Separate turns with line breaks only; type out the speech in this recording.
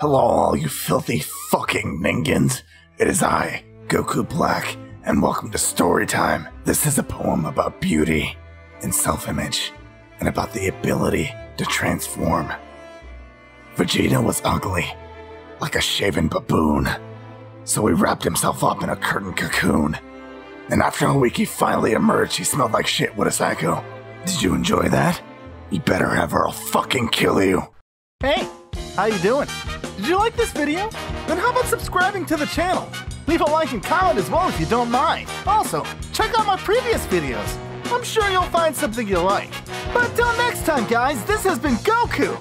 Hello, all you filthy fucking ningens. It is I, Goku Black, and welcome to Storytime. This is a poem about beauty and self image, and about the ability to transform. Vegeta was ugly, like a shaven baboon, so he wrapped himself up in a curtain cocoon. And after a week, he finally emerged. He smelled like shit. What a psycho. Did you enjoy that? You better have or I'll fucking kill you.
Hey, how you doing? Did you like this video? Then how about subscribing to the channel? Leave a like and comment as well if you don't mind. Also, check out my previous videos. I'm sure you'll find something you like. But until next time, guys, this has been Goku.